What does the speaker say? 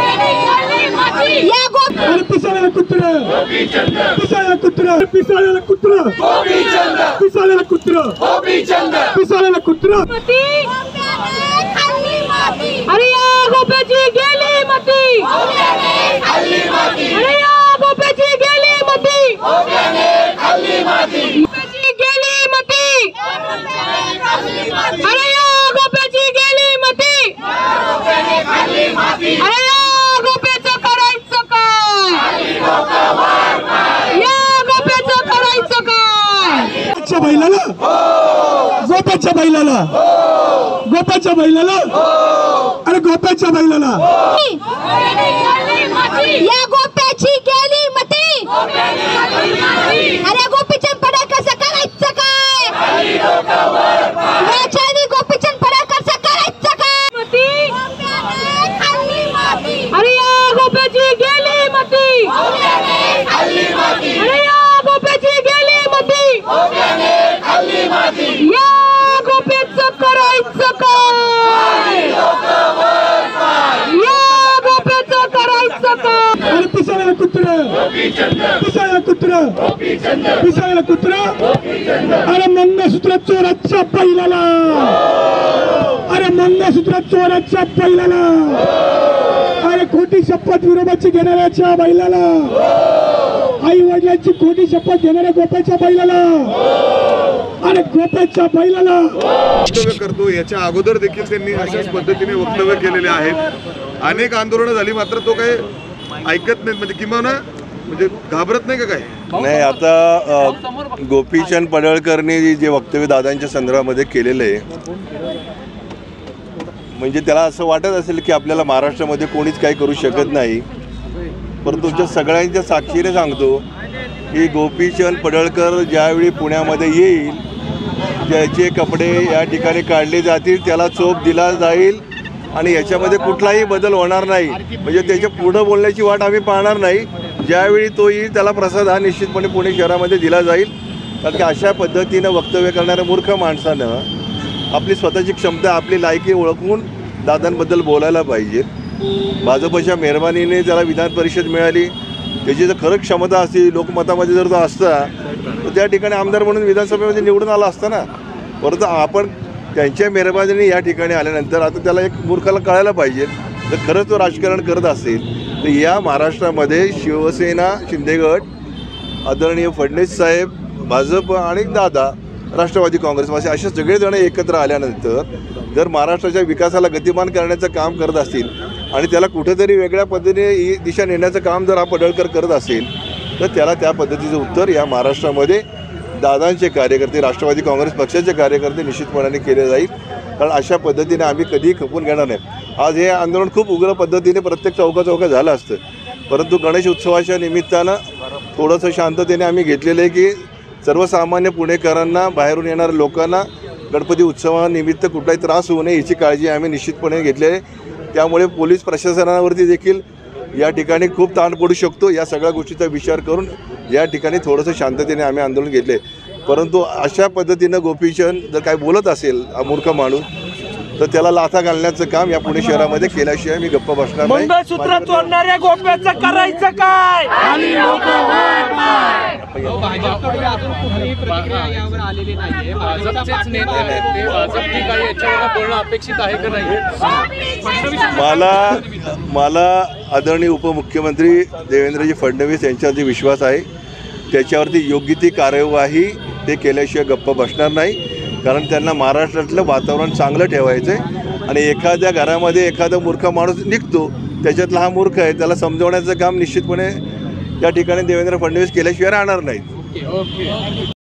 अरे या गो अरे पिसाळ्याला कुत्र पिसाळ्याला कुत्र पिसाळ्याला कुत्र पिसाळ्याला कुत्र पिसाळ्याला कुत्र अरे या गोप्याची गेली मती अरे या गोप्याची गेली मती गोप्याची गेली मती अरे या गोप्याची गेली मती अरे या गोप्याचं करायचं काय या गोप्याचं करायचं काय गोपाच्या बैलाला गोपाच्या बैलाला. गोपाच्या बैलाला? अरे गोपाच्या बैलाला. या गोप्याची गेली मती. अरे गोपीचंद पडळकरचं करायचं काय? याच्याने गोपीचंद पडळकरचं करायचं काय? अरे या गोप्याची गेली मती. अरे या गोप्याची गेली मती. या गोप्याचं करायचं काय या गोप्याचं करायचं काय अरे पिसाळ्याला कुत्र! पिसाळ्याला कुत्र! पिसाळ्याला कुत्र! अरे मंगळसूत्र चोराच्या बैलाला अरे मंगळसूत्र चोराच्या बैलाला अरे खोटी शपथ विरोधाची घेणाऱ्याच्या बैलाला! आई वडिलांची खोटी शपथ घेणाऱ्या गोपाच्या बैलाला! अरे गोप्याच्या बैलाला. वक्तव्य करतो याच्या अगोदर देखील त्यांनी अशाच पद्धतीने वक्तव्य केलेले आहेत. अनेक आंदोलनं झाली मात्र तो काही ऐकत नाहीत. म्हणजे किमान म्हणजे घाबरत नाही का काय नाही आता गोपीचंद पडळकरने जे वक्तव्य दादांच्या संदर्भामध्ये केलेलं आहे म्हणजे त्याला असं वाटत असेल की आपल्याला महाराष्ट्रामध्ये कोणीच काही करू शकत नाही. परंतु तुमच्या सगळ्यांच्या साक्षीने सांगतो की गोपीचंद पडळकर ज्यावेळी पुण्यामध्ये येईल ज्याचे कपडे या ठिकाणी काढले जातील त्याला चोप दिला जाईल आणि याच्यामध्ये कुठलाही बदल होणार नाही. म्हणजे त्याच्या पुढं बोलण्याची वाट आम्ही पाहणार नाही. ज्यावेळी तो येईल त्याला प्रसाद हा निश्चितपणे पुणे शहरामध्ये दिला जाईल. कारण की अशा पद्धतीनं वक्तव्य करणाऱ्या मूर्ख माणसानं आपली स्वतःची क्षमता आपली लायकी ओळखून दादांबद्दल बोलायला पाहिजे. भाजपच्या मेहरबानीने त्याला विधान परिषद मिळाली. त्याची जर खरं क्षमता असती लोकमतामध्ये जर तो असता त्या ठिकाणी आमदार म्हणून विधानसभेमध्ये निवडून आला असता ना परंतु आपण त्यांच्या मेहरबाजीने या ठिकाणी आल्यानंतर आता त्याला एक मूर्खाला कळायला पाहिजे. जर खरंच तो राजकारण करत असेल तर या महाराष्ट्रामध्ये शिवसेना शिंदेगड आदरणीय फडणवीस साहेब भाजप आणि दादा राष्ट्रवादी काँग्रेस असे असे सगळेजण एकत्र आल्यानंतर जर महाराष्ट्राच्या विकासाला गतिमान करण्याचं काम करत असतील आणि त्याला कुठेतरी वेगळ्या पद्धतीने ही दिशा नेण्याचं काम जर हा पडळकर करत असेल तर त्याला त्या पद्धतीचं उत्तर या महाराष्ट्रामध्ये दादांचे कार्यकर्ते राष्ट्रवादी काँग्रेस पक्षाचे कार्यकर्ते निश्चितपणाने केले जाईल. कारण अशा पद्धतीने आम्ही कधीही खपून घेणार नाही. आज हे आंदोलन खूप उग्र पद्धतीने प्रत्येक चौका चौका झालं असतं. परंतु गणेश उत्सवाच्या निमित्तानं थोडंसं शांततेने आम्ही घेतलेलं आहे की सर्वसामान्य पुणेकरांना बाहेरून येणाऱ्या लोकांना गणपती उत्सवानिमित्त कुठलाही त्रास होऊ नये याची काळजी आम्ही निश्चितपणे घेतली आहे. त्यामुळे पोलीस प्रशासनावरती देखील या ठिकाणी खूप ताण पडू शकतो. या सगळ्या गोष्टीचा विचार करून या ठिकाणी थोडंसं शांततेने आम्ही आंदोलन घेतले. परंतु अशा पद्धतीनं गोपीचंद जर काय बोलत असेल मूर्ख माणूस तर त्याला लाथा घालण्याचं काम या पुणे शहरामध्ये केल्याशिवाय मी गप्प बसणार नाही. मंगळसूत्र चोरणाऱ्या गोप्याचं करायचं काय? भाजपचेच नेते आहेत ते. भाजपची काही याच्यावर बोलणं अपेक्षित आहे का नाही? मला मला आदरणीय उपमुख्यमंत्री देवेंद्रजी फडणवीस यांच्यावरती विश्वास आहे. त्याच्यावरती योग्य ती कार्यवाही ते केल्याशिवाय गप्प बसणार नाही. कारण त्यांना महाराष्ट्रातलं वातावरण चांगलं ठेवायचं आहे आणि एखाद्या घरामध्ये एखादा मूर्ख माणूस निघतो त्याच्यातला हा मूर्ख आहे त्याला समजवण्याचं काम निश्चितपणे या ठिकाणी देवेंद्र फडणवीस केल्याशिवाय राहणार नाहीत.